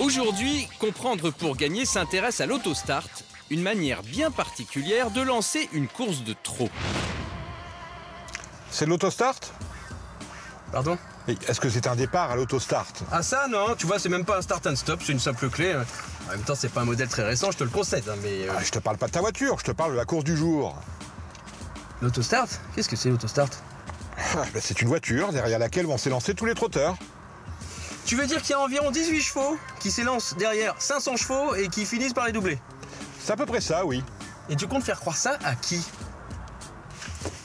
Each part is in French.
Aujourd'hui, comprendre pour gagner s'intéresse à l'autostart, une manière bien particulière de lancer une course de trot. C'est l'autostart? Pardon Est-ce que c'est un départ à l'autostart? Ah ça non, tu vois, c'est même pas un start and stop, c'est une simple clé. En même temps, c'est pas un modèle très récent, je te le concède, hein, mais... euh, ah, Je te parle pas de ta voiture, je te parle de la course du jour. L'autostart? Qu'est-ce que c'est l'autostart? Ah, ben, c'est une voiture derrière laquelle vont s'élancer tous les trotteurs. Tu veux dire qu'il y a environ 18 chevaux qui s'élancent derrière 500 chevaux et qui finissent par les doubler? C'est à peu près ça, oui. Et tu comptes faire croire ça à qui?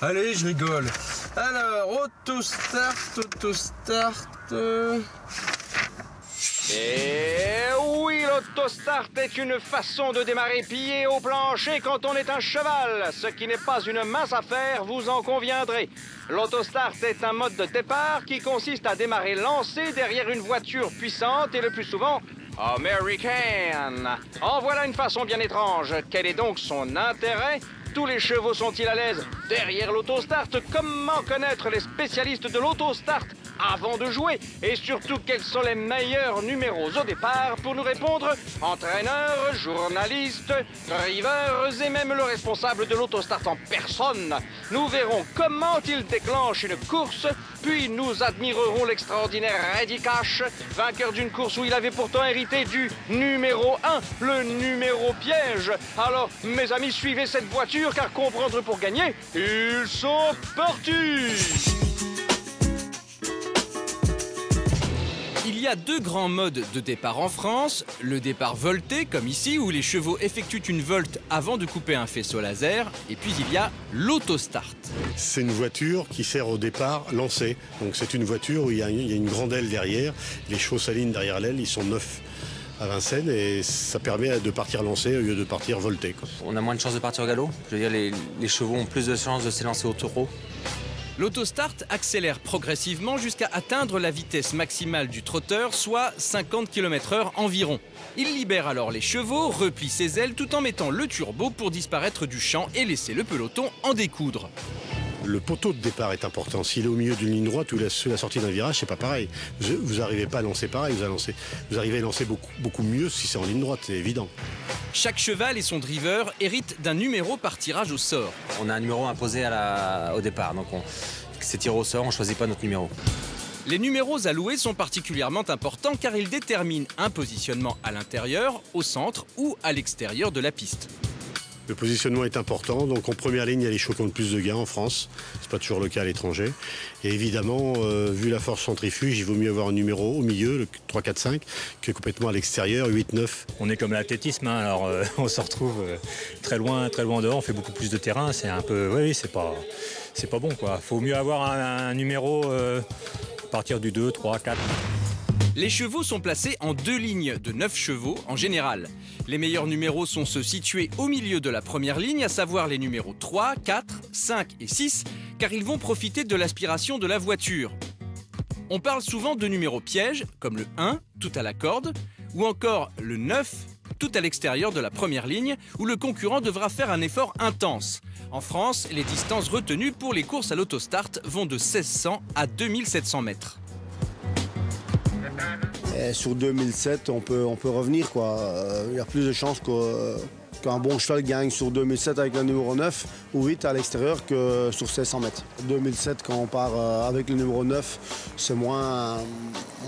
Allez, je rigole. Alors, autostart, autostart... euh, Et oui, l'autostart est une façon de démarrer pied au plancher quand on est un cheval, ce qui n'est pas une mince affaire, vous en conviendrez. L'autostart est un mode de départ qui consiste à démarrer lancé derrière une voiture puissante et le plus souvent américaine. En voilà une façon bien étrange. Quel est donc son intérêt tous les chevaux sont-ils à l'aise derrière l'autostart Comment connaître les spécialistes de l'autostart avant de jouer Et surtout, quels sont les meilleurs numéros au départ Pour nous répondre, entraîneurs, journalistes, drivers et même le responsable de l'autostart en personne. Nous verrons comment il déclenche une course, puis nous admirerons l'extraordinaire Eddie Cash, vainqueur d'une course où il avait pourtant hérité du numéro 1, le numéro piège. Alors, mes amis, suivez cette voiture car comprendre pour gagner, ils sont partis Il y a deux grands modes de départ en France. Le départ volté, comme ici, où les chevaux effectuent une volte avant de couper un faisceau laser. Et puis il y a l'autostart. C'est une voiture qui sert au départ lancé. Donc c'est une voiture où il y, a une, il y a une grande aile derrière. Les chevaux s'alignent derrière l'aile, ils sont neufs à Vincennes et ça permet de partir lancé au lieu de partir volté. quoi. On a moins de chances de partir au galop. Je veux dire, les, les chevaux ont plus de chances de s'élancer au taureau. L'autostart accélère progressivement jusqu'à atteindre la vitesse maximale du trotteur, soit 50 km/h environ. Il libère alors les chevaux, replie ses ailes tout en mettant le turbo pour disparaître du champ et laisser le peloton en découdre. Le poteau de départ est important. S'il est au milieu d'une ligne droite ou la, sortie d'un virage, c'est pas pareil. Vous n'arrivez pas à lancer pareil, vous, arrivez à lancer beaucoup, beaucoup mieux si c'est en ligne droite, c'est évident. Chaque cheval et son driver héritent d'un numéro par tirage au sort. On a un numéro imposé à la- au départ, donc on- c'est tiré au sort, on choisit pas notre numéro. Les numéros alloués sont particulièrement importants car ils déterminent un positionnement à l'intérieur, au centre ou à l'extérieur de la piste. Le positionnement est important. Donc en première ligne, il y a les chevaux qui ont le plus de gains en France. C'est pas toujours le cas à l'étranger. Et évidemment, euh, vu la force centrifuge, il vaut mieux avoir un numéro au milieu, le 3, 4, 5, que complètement à l'extérieur, 8, 9. On est comme l'athlétisme, hein, alors euh, on se retrouve euh, très loin, très loin dehors, on fait beaucoup plus de terrain, c'est un peu, oui, oui, c'est pas, c'est pas bon quoi. Faut mieux avoir un, numéro à partir du 2, 3, 4. Les chevaux sont placés en deux lignes de 9 chevaux en général. Les meilleurs numéros sont ceux situés au milieu de la première ligne, à savoir les numéros 3, 4, 5 et 6, car ils vont profiter de l'aspiration de la voiture. On parle souvent de numéros pièges, comme le 1, tout à la corde, ou encore le 9, tout à l'extérieur de la première ligne, où le concurrent devra faire un effort intense. En France, les distances retenues pour les courses à l'autostart vont de 1600 à 2700 mètres. Et sur 2007, on peut, on peut revenir. quoi. Euh, Il y a plus de chances qu'un bon cheval gagne sur 2007 avec le numéro 9 ou 8 à l'extérieur que sur 1600 mètres. 2007, quand on part euh, avec le numéro 9, c'est moins,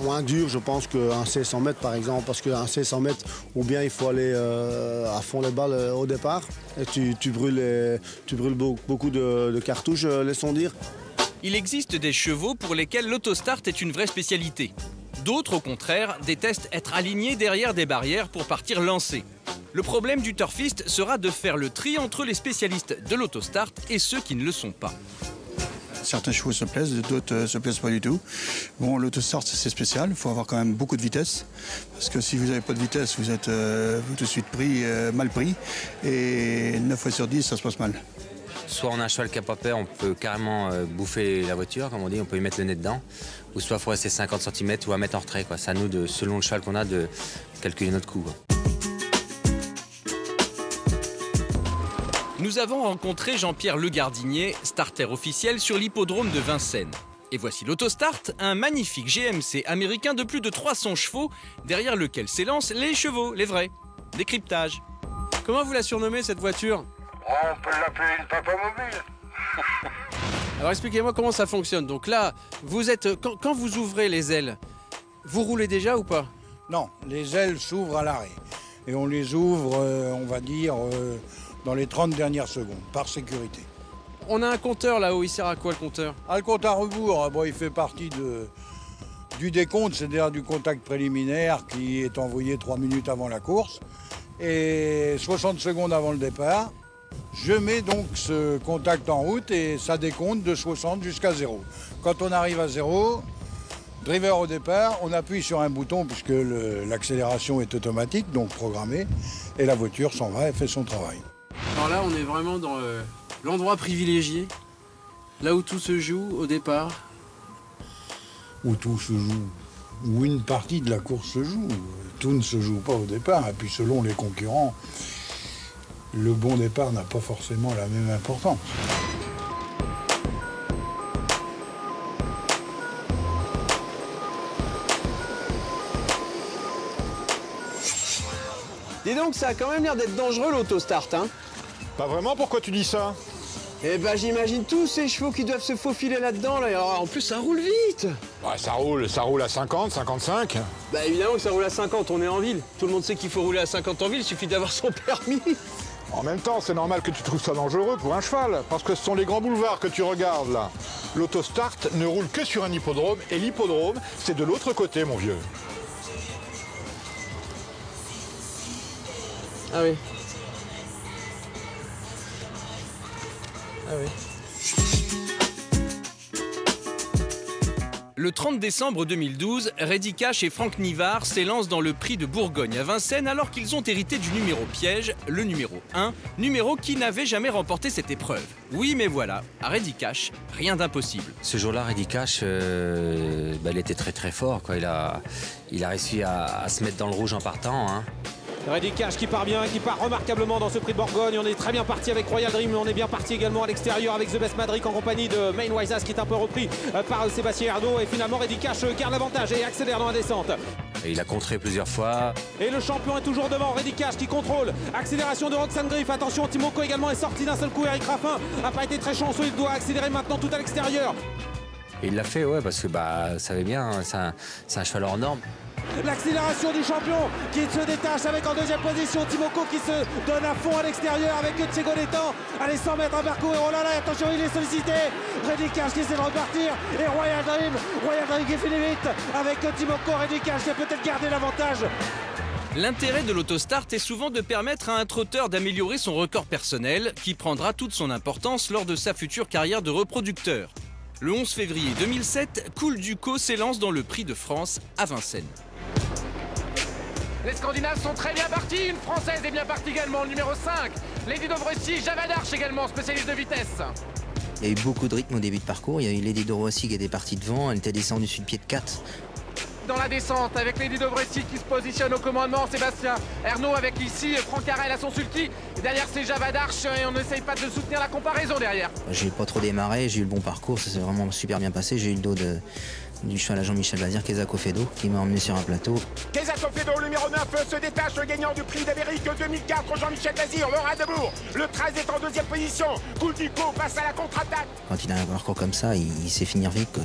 moins dur, je pense, qu'un 1600 mètres, par exemple. Parce qu'un 1600 mètres, ou bien il faut aller euh, à fond les balles au départ. Et tu, brûles, les- tu brûles beau- beaucoup de, de cartouches, laissons dire. Il existe des chevaux pour lesquels l'autostart est une vraie spécialité. D'autres, au contraire, détestent être alignés derrière des barrières pour partir lancés. Le problème du turfiste sera de faire le tri entre les spécialistes de l'autostart et ceux qui ne le sont pas. Certains chevaux se plaisent, d'autres ne se plaisent pas du tout. Bon, l'autostart, c'est spécial. Il faut avoir quand même beaucoup de vitesse. Parce que si vous n'avez pas de vitesse, vous êtes euh, tout de suite pris, euh, mal pris. Et 9 fois sur 10, ça se passe mal. Soit on a un cheval qui n'a pas peur, on peut carrément euh, bouffer la voiture, comme on dit, on peut y mettre le nez dedans. Ou soit il faut rester 50 cm ou à mettre en retrait. C'est à nous, de, selon le cheval qu'on a, de calculer notre coup. Nous avons rencontré Jean-Pierre Le Gardinier, starter officiel sur l'hippodrome de Vincennes. Et voici l'autostart, un magnifique GMC américain de plus de 300 chevaux, derrière lequel s'élancent les chevaux, les vrais. Décryptage. Comment vous la surnommez cette voiture? On peut l'appeler une papa mobile. Alors expliquez-moi comment ça fonctionne. Donc là, vous êtes quand, quand vous ouvrez les ailes, vous roulez déjà ou pas? Non, les ailes s'ouvrent à l'arrêt. Et on les ouvre, euh, on va dire, euh, dans les 30 dernières secondes, par sécurité. On a un compteur là-haut, il sert à quoi le compteur? Ah, le compte à rebours, ah, bon, il fait partie de, du décompte, c'est-à-dire du contact préliminaire qui est envoyé 3 minutes avant la course. Et 60 secondes avant le départ, je mets donc ce contact en route et ça décompte de 60 jusqu'à 0. Quand on arrive à 0, driver au départ, on appuie sur un bouton puisque l'accélération est automatique, donc programmée, et la voiture s'en va et fait son travail. Alors là, on est vraiment dans euh, l'endroit privilégié, là où tout se joue au départ. Où tout se joue, où une partie de la course se joue. Tout ne se joue pas au départ, et puis selon les concurrents, le bon départ n'a pas forcément la même importance. Dis donc, ça a quand même l'air d'être dangereux l'autostart, hein Pas vraiment, pourquoi tu dis ça? Eh ben, j'imagine tous ces chevaux qui doivent se faufiler là-dedans, là. Alors, en plus, ça roule vite Ouais, ça roule, ça roule à 50, 55. Bah, évidemment que ça roule à 50, on est en ville. Tout le monde sait qu'il faut rouler à 50 en ville, il suffit d'avoir son permis. En même temps, c'est normal que tu trouves ça dangereux pour un cheval, parce que ce sont les grands boulevards que tu regardes là. L'autostart ne roule que sur un hippodrome, et l'hippodrome, c'est de l'autre côté, mon vieux. Ah oui. Ah oui. Le 30 décembre 2012, Reddy Cash et Franck Nivard s'élancent dans le prix de Bourgogne à Vincennes alors qu'ils ont hérité du numéro piège, le numéro 1, numéro qui n'avait jamais remporté cette épreuve. Oui, mais voilà, à Reddy Cash, rien d'impossible. Ce jour-là, Reddy Cash, euh, bah, il était très très fort. Quoi. Il, a, réussi à, à se mettre dans le rouge en partant. hein. Reddy Cash qui part bien, qui part remarquablement dans ce prix de Bourgogne. On est très bien parti avec Royal Dream, mais on est bien parti également à l'extérieur avec The Best Madrid en compagnie de Main Wisas qui est un peu repris euh, par Sébastien Erdo. Et finalement, Reddy Cash euh, garde l'avantage et accélère dans la descente. Et il a contré plusieurs fois. Et le champion est toujours devant, Reddy Cash qui contrôle. Accélération de Roxane Griff. Attention, Timoko également est sorti d'un seul coup. Eric Raffin n'a pas été très chanceux, il doit accélérer maintenant tout à l'extérieur. Il l'a fait, ouais, parce que bah, vous savez bien, hein, c'est un, cheval hors norme. L'accélération du champion qui se détache avec en deuxième position Timoko qui se donne à fond à l'extérieur avec Thiago Létan. Allez 100 mètres à parcourir. Oh là là, attention, il est sollicité. Reddy Cash qui essaie de repartir. Et Royal Dream, Royal Dream qui finit vite avec Timoko. Reddy Cash qui a peut-être gardé l'avantage. L'intérêt de l'autostart est souvent de permettre à un trotteur d'améliorer son record personnel, qui prendra toute son importance lors de sa future carrière de reproducteur. Le 11 février 2007, Cool Duco s'élance dans le Prix de France à Vincennes. Les Scandinaves sont très bien partis. Une Française est bien partie également, le numéro 5. Lady Dobrossi, Javadarch également, spécialiste de vitesse. Il y a eu beaucoup de rythme au début de parcours. Il y a eu Lady Dorossi qui était partie devant. Elle était descendue sur le pied de 4. Dans la descente, avec Lady Dobrossi qui se positionne au commandement, Sébastien Ernaud avec ici Franck Carrel à son sulky. Et derrière, c'est Javadarch et on n'essaye pas de soutenir la comparaison derrière. J'ai pas trop démarré, j'ai eu le bon parcours, ça s'est vraiment super bien passé. J'ai eu le dos de, du cheval à Jean-Michel Bazir, Kezako Fedo, qui m'a emmené sur un plateau. Kezato Fedo, le numéro 9, se détache, le gagnant du prix d'Amérique 2004, Jean-Michel Bazir, le rat de Bourg. Le 13 est en deuxième position. Couldico passe à la contre-attaque. Quand il a un parcours comme ça, il, sait finir vite.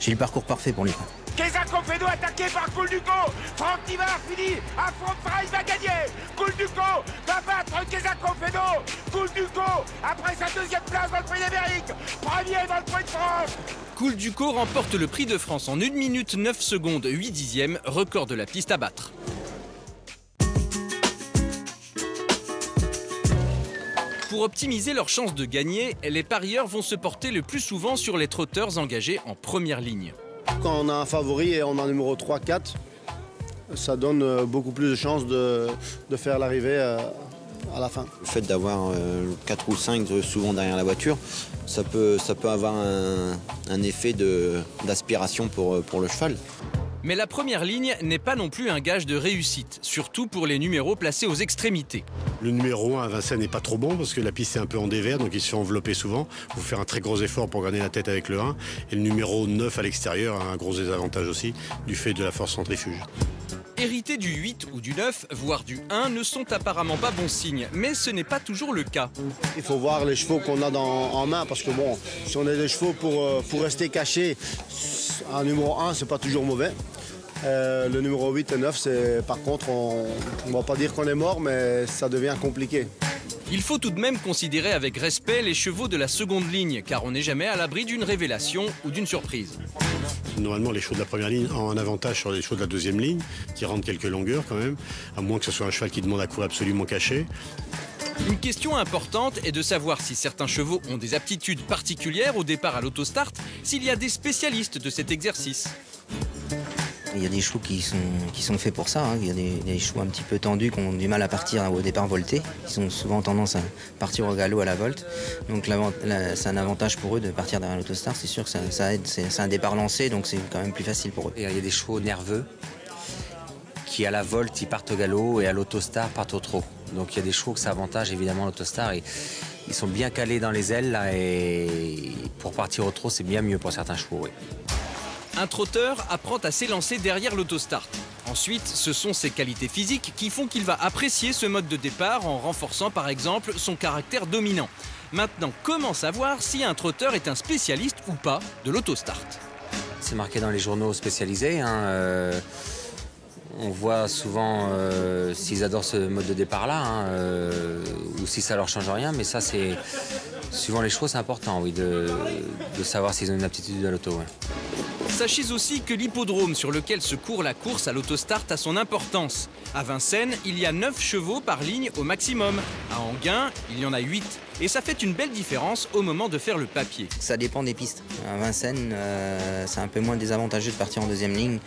J'ai le parcours parfait pour lui. Quoi. Kezato Fedo attaqué par Coulduco. Franck Tivard finit à frein, il va gagner. Coulduco va battre Kezato Fedo. Coulduco, après sa deuxième place dans le prix d'Amérique, premier dans le prix de France. Cool Duco remporte le Prix de France en 1 minute 9 secondes 8 dixièmes, record de la piste à battre. Pour optimiser leurs chances de gagner, les parieurs vont se porter le plus souvent sur les trotteurs engagés en première ligne. Quand on a un favori et on a un numéro 3-4, ça donne euh, beaucoup plus de chances de, faire l'arrivée euh, à la fin. Le fait d'avoir 4 ou 5 souvent derrière la voiture, ça peut, avoir un, effet d'aspiration pour le cheval. Mais la première ligne n'est pas non plus un gage de réussite, surtout pour les numéros placés aux extrémités. Le numéro 1 à Vincennes n'est pas trop bon parce que la piste est un peu en dévers, donc il se fait envelopper souvent. Il faut faire un très gros effort pour gagner la tête avec le 1. Et le numéro 9 à l'extérieur a un gros désavantage aussi du fait de la force centrifuge. Hérités du 8 ou du 9, voire du 1, ne sont apparemment pas bons signes, mais ce n'est pas toujours le cas. Il faut voir les chevaux qu'on a en main, parce que bon, si on a des chevaux pour, euh, pour rester cachés, un numéro 1, c'est pas toujours mauvais. Euh, le numéro 8 et 9, c'est par contre, on ne va pas dire qu'on est mort, mais ça devient compliqué. Il faut tout de même considérer avec respect les chevaux de la seconde ligne, car on n'est jamais à l'abri d'une révélation ou d'une surprise. Normalement, les chevaux de la première ligne ont un avantage sur les chevaux de la deuxième ligne, qui rendent quelques longueurs quand même, à moins que ce soit un cheval qui demande à courir absolument caché. Une question importante est de savoir si certains chevaux ont des aptitudes particulières au départ à l'autostart, s'il y a des spécialistes de cet exercice. Il y a des chevaux qui sont, faits pour ça. Hein. Il y a des, chevaux un petit peu tendus qui ont du mal à partir au départ volté. Ils ont souvent tendance à partir au galop à la volte. Donc c'est un avantage pour eux de partir derrière l'autostar. C'est sûr que. C'est un départ lancé, donc c'est quand même plus facile pour eux. il y a des chevaux nerveux qui à la volte ils partent au galop et à l'autostar partent au trot. Donc il y a des chevaux que ça avantage évidemment l'autostar. Ils sont bien calés dans les ailes et pour partir au trot c'est bien mieux pour certains chevaux. Un trotteur apprend à s'élancer derrière l'autostart. Ensuite, ce sont ses qualités physiques qui font qu'il va apprécier ce mode de départ en renforçant par exemple son caractère dominant. Maintenant, comment savoir si un trotteur est un spécialiste ou pas de l'autostart? C'est marqué dans les journaux spécialisés. Hein, euh, on voit souvent euh, s'ils adorent ce mode de départ-là hein, euh, ou si ça leur change rien, mais ça c'est suivant les chevaux, c'est important, oui, de, savoir s'ils ont une aptitude à l'auto. Sachez aussi que l'hippodrome sur lequel se court la course à l'autostart a son importance. À Vincennes, il y a 9 chevaux par ligne au maximum. À Anguin, il y en a 8. Et ça fait une belle différence au moment de faire le papier. Ça dépend des pistes. À Vincennes, euh, c'est un peu moins désavantageux de partir en deuxième ligne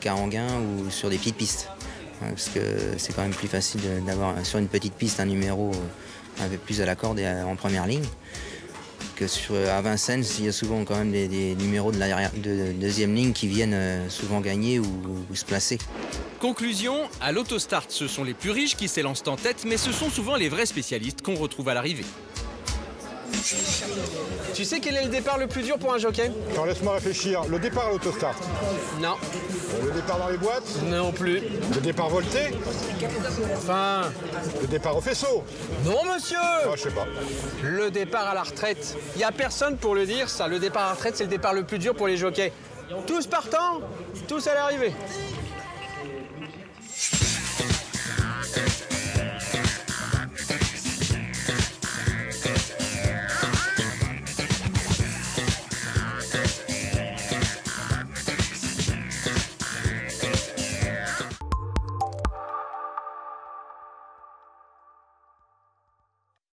qu'à Anguin ou sur des petites pistes. Parce que c'est quand même plus facile d'avoir sur une petite piste un numéro euh, un peu plus à la corde en première ligne sur, à Vincennes, il y a souvent quand même des, numéros de, la, de, deuxième ligne qui viennent euh, souvent gagner ou, ou se placer. Conclusion, à l'autostart, ce sont les plus riches qui s'élancent en tête, mais ce sont souvent les vrais spécialistes qu'on retrouve à l'arrivée. Tu sais quel est le départ le plus dur pour un jockey? Laisse-moi réfléchir. Le départ à l'autostart Non. Euh, le départ dans les boîtes? Non plus. Le départ volté? Enfin. Le départ au faisceau? Non, monsieur ah, Je sais pas. Le départ à la retraite. Il n'y a personne pour le dire, ça. Le départ à la retraite, c'est le départ le plus dur pour les jockeys. Tous partants, tous à l'arrivée.